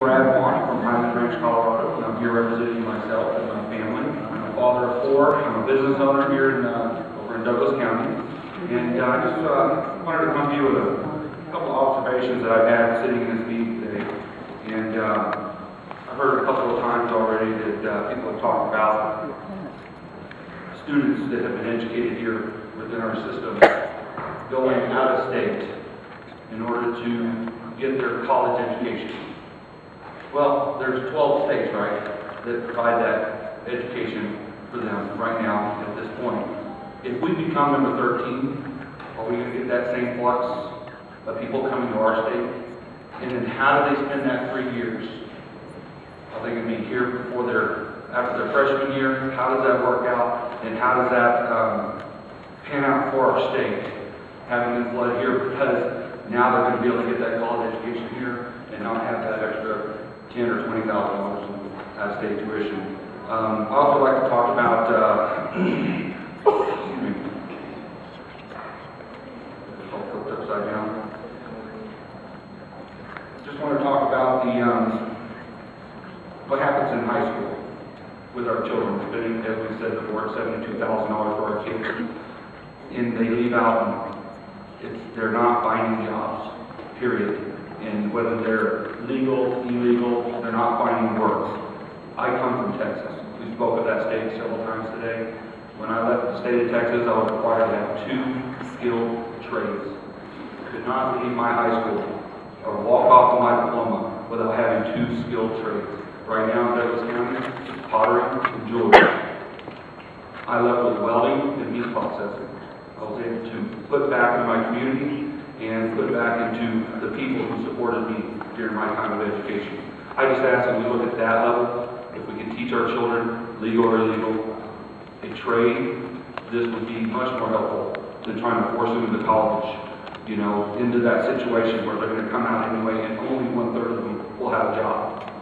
Brad Wann from Highland Ranch, Colorado, and I'm here representing myself and my family. I'm a father of four, I'm a business owner here in, uh, over in Douglas County. And uh, I just uh, wanted to come to you with a couple of observations that I've had sitting in this meeting today. And uh, I've heard a couple of times already that uh, people have talked about students that have been educated here within our system going out of state in order to get their college education. Well, there's 12 states, right, that provide that education for them right now at this point. If we become number 13, are we going to get that same flux of people coming to our state? And then how do they spend that three years? Are they going to be here before their, after their freshman year? How does that work out? And how does that um, pan out for our state? Having them flood here because now they're going to be able to get that college education here and not have that extra ten or twenty thousand dollars in out-of-state tuition. Um, I also like to talk about, uh, excuse me. All flipped upside down. Just want to talk about the, um, what happens in high school with our children, spending, as we said before, seventy-two thousand dollars for our kids. And they leave out, and it's, they're not finding jobs, period. And whether they're legal, finding work. I come from Texas. We spoke of that state several times today. When I left the state of Texas, I was required to have two skilled trades. Could not leave my high school or walk off of my diploma without having two skilled trades. Right now in Douglas County, pottery and jewelry. I left with welding and meat processing. I was able to put back in my community and put back into the people who supported me during my time of education. I just ask that we look at that level, if we can teach our children, legal or illegal, a trade, this would be much more helpful than trying to force them into college, you know, into that situation where they're gonna come out anyway and only one-third of them will have a job.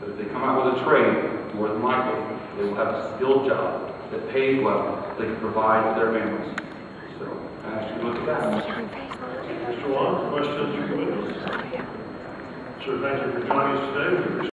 But if they come out with a trade, more than likely, they will have a skilled job that pays well, they can provide for their families. So, I ask you to look at that. Mr. Long, questions or comments? Thank you for joining us today.